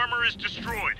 armor is destroyed.